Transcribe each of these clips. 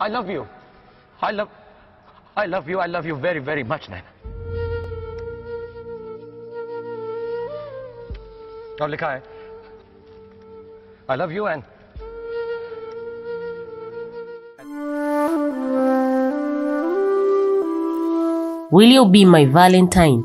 I love you. I love, I love you. I love you very, very much, Naina. और लिखा है I love you and Will you be my valentine?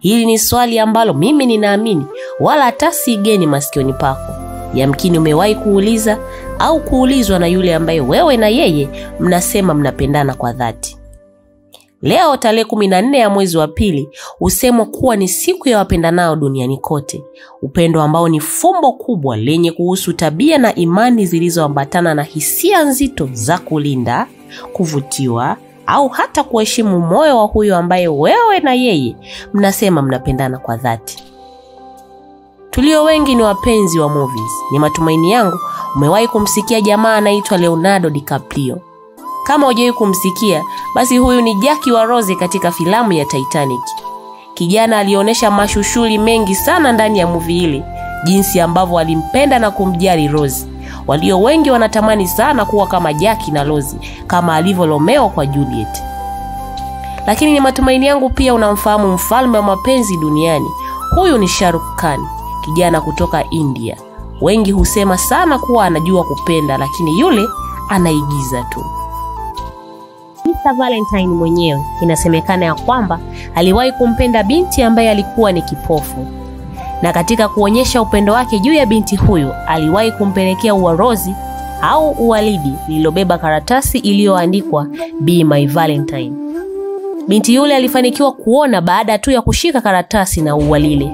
Hili ni swali ambalo mimi ninaamini wala hata si geni masikioni pako. Yamkini umewahi kuuliza au kuulizwa na yule ambaye wewe na yeye mnasema mnapendana kwa dhati. Leo tarehe kumi na nne ya mwezi wa pili husemwa kuwa ni siku ya wapendanao duniani kote, upendo ambao ni fumbo kubwa lenye kuhusu tabia na imani zilizoambatana na hisia nzito za kulinda, kuvutiwa au hata kuheshimu moyo wa huyo ambaye wewe na yeye mnasema mnapendana kwa dhati. Tulio wengi ni wapenzi wa movies. Ni matumaini yangu umewahi kumsikia jamaa anaitwa Leonardo DiCaprio. Kama hujawahi kumsikia, basi huyu ni Jackie wa Rose katika filamu ya Titanic. Kijana alionyesha mashushuli mengi sana ndani ya movie hili, jinsi ambavyo alimpenda na kumjali Rose. Walio wengi wanatamani sana kuwa kama Jackie na Rose, kama alivyo Romeo kwa Juliet. Lakini ni matumaini yangu pia unamfahamu mfalme wa mapenzi duniani. Huyu ni Shahrukh Khan, kijana kutoka India. Wengi husema sana kuwa anajua kupenda, lakini yule anaigiza tu. Mr. Valentine mwenyewe inasemekana ya kwamba aliwahi kumpenda binti ambaye alikuwa ni kipofu, na katika kuonyesha upendo wake juu ya binti huyu aliwahi kumpelekea uwarozi au uwalidi lililobeba karatasi iliyoandikwa Be My Valentine. Binti yule alifanikiwa kuona baada tu ya kushika karatasi na ua lile,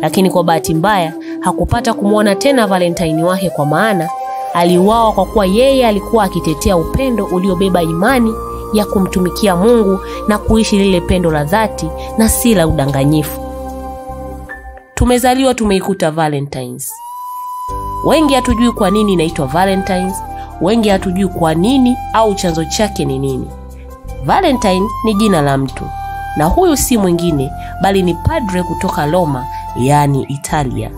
lakini kwa bahati mbaya hakupata kumwona tena Valentine wake, kwa maana aliuawa kwa kuwa yeye alikuwa akitetea upendo uliobeba imani ya kumtumikia Mungu na kuishi lile pendo la dhati na si la udanganyifu. Tumezaliwa tumeikuta Valentines. Wengi hatujui kwa nini inaitwa Valentines, wengi hatujui kwa nini au chanzo chake ni nini. Valentine ni jina la mtu, na huyu si mwingine bali ni padre kutoka Roma, yaani Italia.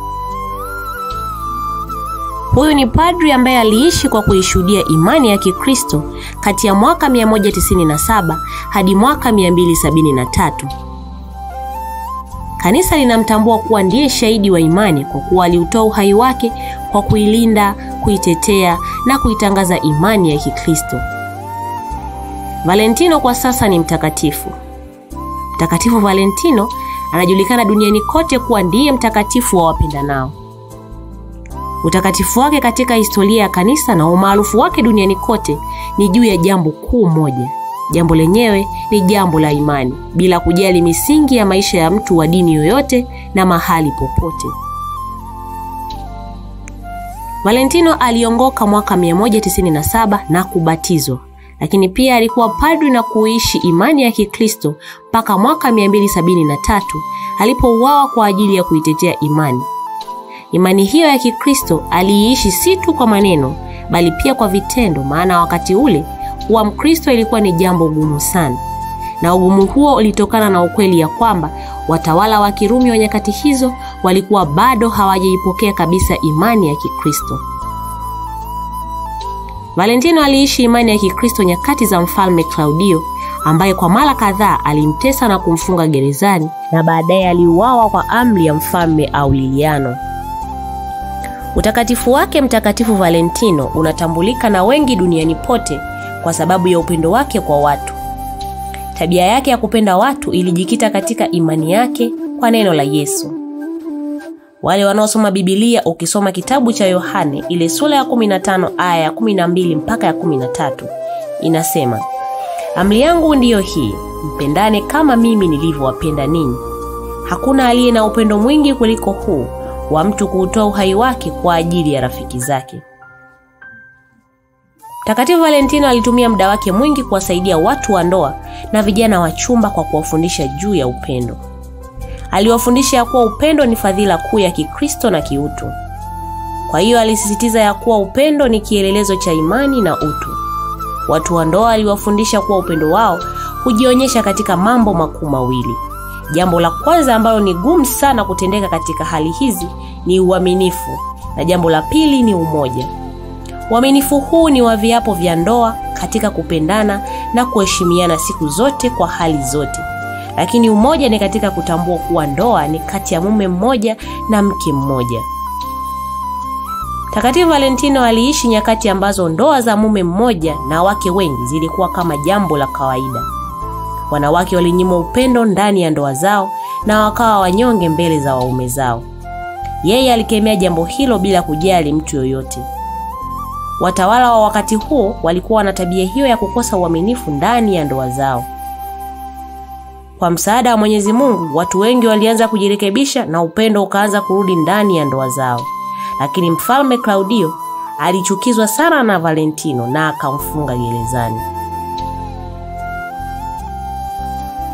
Huyu ni padri ambaye aliishi kwa kuishuhudia imani ya Kikristo kati ya mwaka 197 hadi mwaka 273. Kanisa linamtambua kuwa ndiye shahidi wa imani kwa kuwa aliutoa uhai wake kwa kuilinda, kuitetea na kuitangaza imani ya Kikristo. Valentino kwa sasa ni mtakatifu. Mtakatifu Valentino anajulikana duniani kote kuwa ndiye mtakatifu wa wapendanao. Utakatifu wake katika historia ya kanisa na umaarufu wake duniani kote ni juu ya jambo kuu moja. Jambo lenyewe ni jambo la imani, bila kujali misingi ya maisha ya mtu wa dini yoyote na mahali popote. Valentino aliongoka mwaka 197 na kubatizwa, lakini pia alikuwa padri na kuishi imani ya Kikristo mpaka mwaka 273 alipouawa kwa ajili ya kuitetea imani. Imani hiyo ya Kikristo aliiishi si tu kwa maneno bali pia kwa vitendo, maana wakati ule kuwa Mkristo ilikuwa ni jambo gumu sana, na ugumu huo ulitokana na ukweli ya kwamba watawala wa Kirumi wa nyakati hizo walikuwa bado hawajaipokea kabisa imani ya Kikristo. Valentino aliishi imani ya Kikristo nyakati za mfalme Klaudio ambaye kwa mara kadhaa alimtesa na kumfunga gerezani na baadaye aliuawa kwa amri ya mfalme auliliano Utakatifu wake Mtakatifu Valentino unatambulika na wengi duniani pote kwa sababu ya upendo wake kwa watu. Tabia yake ya kupenda watu ilijikita katika imani yake kwa neno la Yesu. Wale wanaosoma Biblia, ukisoma kitabu cha Yohane ile sura ya 15 aya ya 12 mpaka ya 13, inasema amri yangu ndiyo hii, mpendane kama mimi nilivyowapenda ninyi. Hakuna aliye na upendo mwingi kuliko huu wa mtu kuutoa uhai wake kwa ajili ya rafiki zake. Mtakatifu Valentino alitumia muda wake mwingi kuwasaidia watu wa ndoa na vijana wa chumba kwa kuwafundisha juu ya upendo. Aliwafundisha ya kuwa upendo ni fadhila kuu ya Kikristo na kiutu. Kwa hiyo alisisitiza ya kuwa upendo ni kielelezo cha imani na utu. Watu wa ndoa aliwafundisha kuwa upendo wao hujionyesha katika mambo makuu mawili. Jambo la kwanza ambalo ni gumu sana kutendeka katika hali hizi ni uaminifu, na jambo la pili ni umoja. Uaminifu huu ni wa viapo vya ndoa katika kupendana na kuheshimiana siku zote kwa hali zote. Lakini umoja ni katika kutambua kuwa ndoa ni kati ya mume mmoja na mke mmoja. takatifu Valentino aliishi nyakati ambazo ndoa za mume mmoja na wake wengi zilikuwa kama jambo la kawaida. Wanawake walinyimwa upendo ndani ya ndoa zao na wakawa wanyonge mbele za waume zao. Yeye alikemea jambo hilo bila kujali mtu yoyote. Watawala wa wakati huo walikuwa na tabia hiyo ya kukosa uaminifu ndani ya ndoa zao. Kwa msaada wa Mwenyezi Mungu, watu wengi walianza kujirekebisha na upendo ukaanza kurudi ndani ya ndoa zao. Lakini Mfalme Klaudio alichukizwa sana na Valentino na akamfunga gerezani.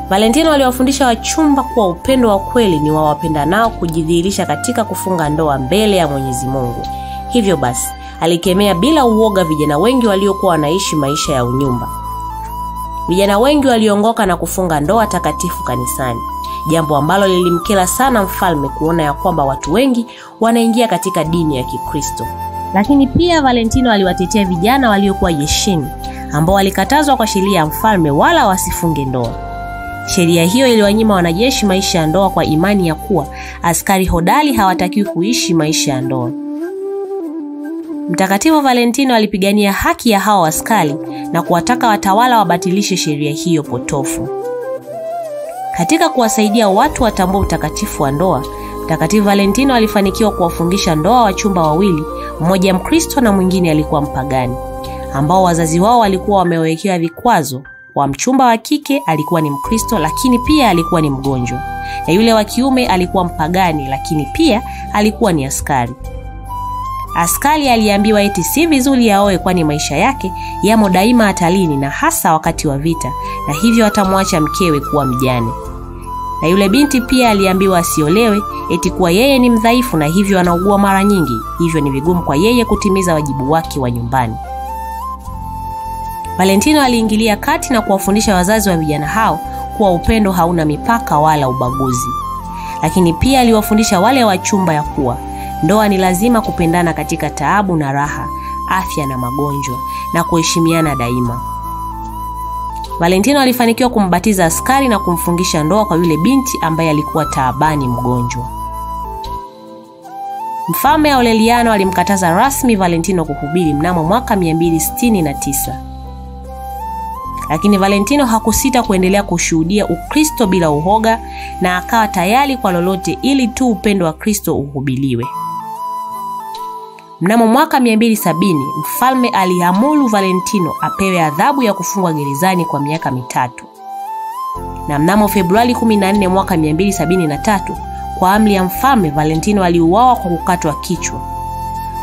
Valentino aliwafundisha wachumba kuwa upendo wa kweli ni wa wapendanao kujidhihirisha katika kufunga ndoa mbele ya Mwenyezi Mungu. Hivyo basi, alikemea bila uoga vijana wengi waliokuwa wanaishi maisha ya unyumba. Vijana wengi waliongoka na kufunga ndoa takatifu kanisani, jambo ambalo lilimkera sana mfalme kuona ya kwamba watu wengi wanaingia katika dini ya Kikristo. Lakini pia Valentino aliwatetea vijana waliokuwa jeshini ambao walikatazwa kwa sheria ya mfalme wala wasifunge ndoa. Sheria hiyo iliwanyima wanajeshi maisha ya ndoa kwa imani ya kuwa askari hodali hawatakiwi kuishi maisha ya ndoa. Mtakatifu Valentino alipigania haki ya hawa askari na kuwataka watawala wabatilishe sheria hiyo potofu. Katika kuwasaidia watu watambue utakatifu wa ndoa, Mtakatifu Valentino alifanikiwa kuwafungisha ndoa wachumba wawili, mmoja Mkristo na mwingine alikuwa mpagani, ambao wazazi wao walikuwa wamewekewa vikwazo. Wa mchumba wa kike alikuwa ni Mkristo lakini pia alikuwa ni mgonjwa, na yule wa kiume alikuwa mpagani lakini pia alikuwa ni askari. Askari aliambiwa eti si vizuri aoe, kwani maisha yake yamo daima hatarini, na hasa wakati wa vita, na hivyo atamwacha mkewe kuwa mjane. Na yule binti pia aliambiwa asiolewe, eti kuwa yeye ni mdhaifu na hivyo anaugua mara nyingi, hivyo ni vigumu kwa yeye kutimiza wajibu wake wa nyumbani. Valentino aliingilia kati na kuwafundisha wazazi wa vijana hao kuwa upendo hauna mipaka wala ubaguzi. Lakini pia aliwafundisha wale wa chumba ya kuwa ndoa ni lazima kupendana katika taabu na raha, afya na magonjwa, na kuheshimiana daima. Valentino alifanikiwa kumbatiza askari na kumfungisha ndoa kwa yule binti ambaye alikuwa taabani mgonjwa. Mfalme Aureliano alimkataza rasmi Valentino kuhubiri mnamo mwaka 269. Lakini Valentino hakusita kuendelea kushuhudia Ukristo bila uhoga na akawa tayari kwa lolote ili tu upendo wa Kristo uhubiliwe. Mnamo mwaka 270 mfalme aliamuru Valentino apewe adhabu ya kufungwa gerezani kwa miaka mitatu, na mnamo Februari 14 mwaka 273 kwa amri ya mfalme Valentino aliuawa kwa kukatwa kichwa.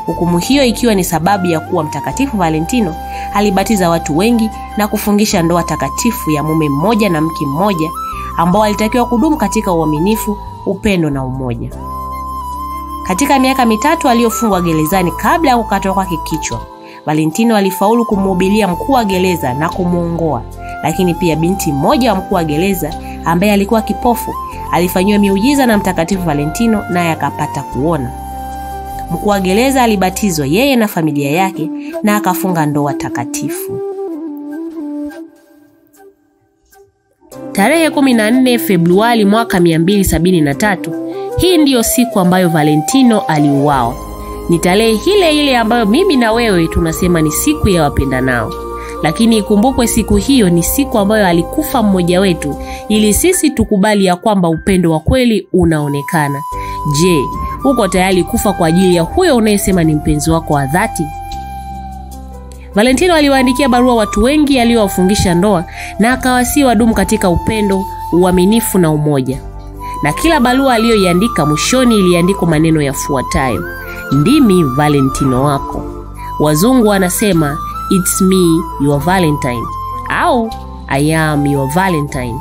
Hukumu hiyo ikiwa ni sababu ya kuwa Mtakatifu Valentino alibatiza watu wengi na kufungisha ndoa takatifu ya mume mmoja na mke mmoja ambao alitakiwa kudumu katika uaminifu, upendo na umoja. Katika miaka mitatu aliyofungwa gerezani kabla ya kukatwa kwake kichwa, Valentino alifaulu kumhubilia mkuu wa gereza na kumwongoa. Lakini pia binti mmoja wa mkuu wa gereza ambaye alikuwa kipofu alifanyiwa miujiza na Mtakatifu Valentino naye akapata kuona. Mkuu wa gereza alibatizwa yeye na familia yake na akafunga ndoa takatifu. Tarehe 14 Februari mwaka 273, hii ndiyo siku ambayo Valentino aliuawa. Ni tarehe ile ile ambayo mimi na wewe tunasema ni siku ya wapendanao, lakini ikumbukwe siku hiyo ni siku ambayo alikufa mmoja wetu, ili sisi tukubali ya kwamba upendo wa kweli unaonekana. Je, uko tayari kufa kwa ajili ya huyo unayesema ni mpenzi wako wa dhati? Valentino aliwaandikia barua watu wengi aliowafungisha ndoa na akawasii wadumu katika upendo, uaminifu na umoja. Na kila barua aliyoiandika mwishoni iliandikwa maneno yafuatayo: ndimi Valentino wako. Wazungu wanasema it's me your Valentine au I am your Valentine.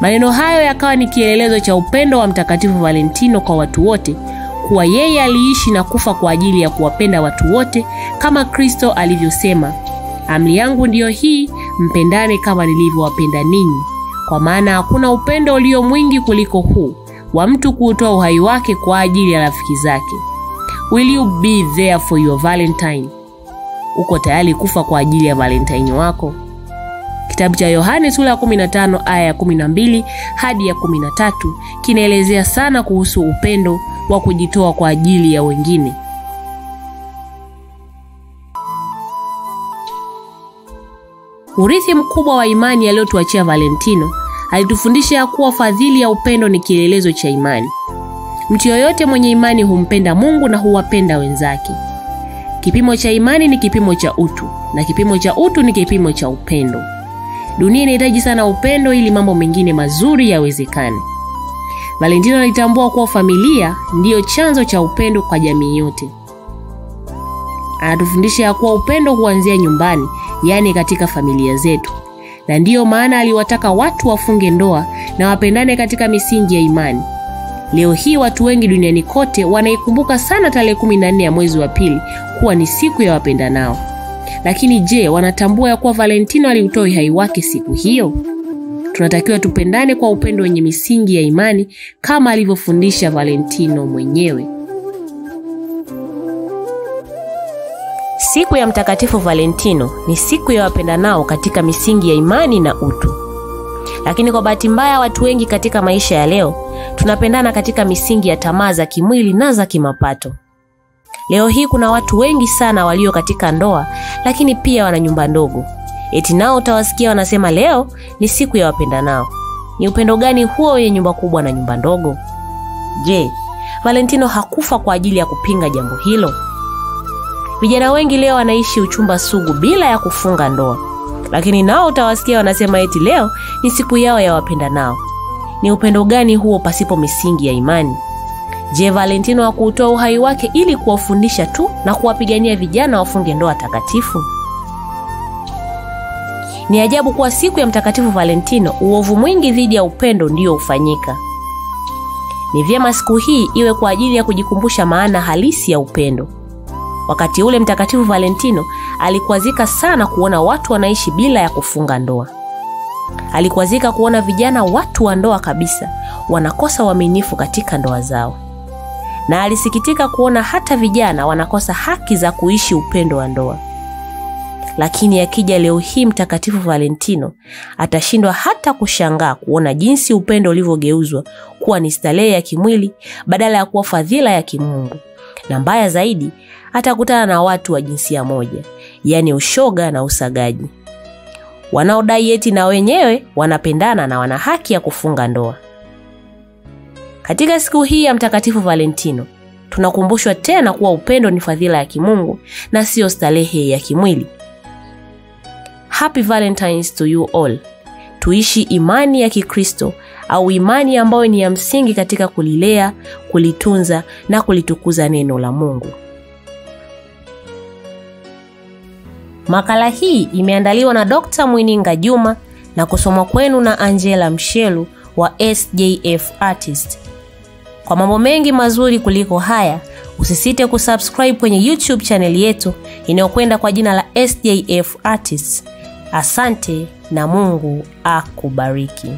Maneno hayo yakawa ni kielelezo cha upendo wa Mtakatifu Valentino kwa watu wote, kuwa yeye aliishi na kufa kwa ajili ya kuwapenda watu wote kama Kristo alivyosema, amri yangu ndiyo hii, mpendane kama nilivyowapenda ninyi. Kwa maana hakuna upendo ulio mwingi kuliko huu wa mtu kuutoa uhai wake kwa ajili ya rafiki zake. Will you be there for your Valentine? uko tayari kufa kwa ajili ya valentine wako kitabu cha yohane sura ya 15 aya ya 12 hadi ya 13 kinaelezea sana kuhusu upendo wa kujitoa kwa ajili ya wengine urithi mkubwa wa imani aliyotuachia valentino alitufundisha ya kuwa fadhili ya upendo ni kielelezo cha imani. Mtu yoyote mwenye imani humpenda mungu na huwapenda wenzake. Kipimo cha imani ni kipimo cha utu na kipimo cha utu ni kipimo cha upendo. Dunia inahitaji sana upendo ili mambo mengine mazuri yawezekane. Valentino alitambua kuwa familia ndiyo chanzo cha upendo kwa jamii yote. Anatufundisha ya kuwa upendo huanzia nyumbani yaani katika familia zetu na ndiyo maana aliwataka watu wafunge ndoa na wapendane katika misingi ya imani. Leo hii watu wengi duniani kote wanaikumbuka sana tarehe 14 ya mwezi wa pili kuwa ni siku ya wapendanao. Lakini je wanatambua ya kuwa valentino aliutoa uhai wake siku hiyo? Tunatakiwa tupendane kwa upendo wenye misingi ya imani kama alivyofundisha valentino mwenyewe siku ya mtakatifu valentino ni siku ya wapendanao katika misingi ya imani na utu. Lakini kwa bahati mbaya watu wengi katika maisha ya leo tunapendana katika misingi ya tamaa za kimwili na za kimapato. Leo hii kuna watu wengi sana walio katika ndoa lakini pia wana nyumba ndogo. Eti nao utawasikia wanasema leo ni siku ya wapendanao. Ni upendo gani huo wenye nyumba kubwa na nyumba ndogo? Je valentino hakufa kwa ajili ya kupinga jambo hilo vijana wengi leo wanaishi uchumba sugu bila ya kufunga ndoa. Lakini nao utawasikia wanasema eti leo ni siku yao ya wapenda nao. ni upendo gani huo pasipo misingi ya imani? Je valentino hakuutoa uhai wake ili kuwafundisha tu na kuwapigania vijana wafunge ndoa takatifu? Ni ajabu kuwa siku ya mtakatifu valentino uovu mwingi dhidi ya upendo ndiyo hufanyika. Ni vyema siku hii iwe kwa ajili ya kujikumbusha maana halisi ya upendo wakati ule mtakatifu valentino alikwazika sana kuona watu wanaishi bila ya kufunga ndoa. Alikwazika kuona vijana watu wa ndoa kabisa wanakosa uaminifu katika ndoa zao. Na alisikitika kuona hata vijana wanakosa haki za kuishi upendo wa ndoa. Lakini akija leo hii mtakatifu valentino atashindwa hata kushangaa kuona jinsi upendo ulivyogeuzwa kuwa ni starehe ya kimwili badala ya kuwa fadhila ya kimungu na mbaya zaidi atakutana na watu wa jinsia moja yaani ushoga na usagaji. Wanaodai eti na wenyewe wanapendana na wana haki ya kufunga ndoa. Katika siku hii ya mtakatifu valentino tunakumbushwa tena kuwa upendo ni fadhila ya kimungu na siyo starehe ya kimwili. Happy valentines to you all. Tuishi imani ya kikristo au imani ambayo ni ya msingi katika kulilea kulitunza na kulitukuza neno la mungu. Makala hii imeandaliwa na dr mwininga juma na kusomwa kwenu na angela mshelu wa sjf artist. Kwa mambo mengi mazuri kuliko haya usisite kusubscribe kwenye youtube channel yetu inayokwenda kwa jina la sjf artist. Asante na mungu akubariki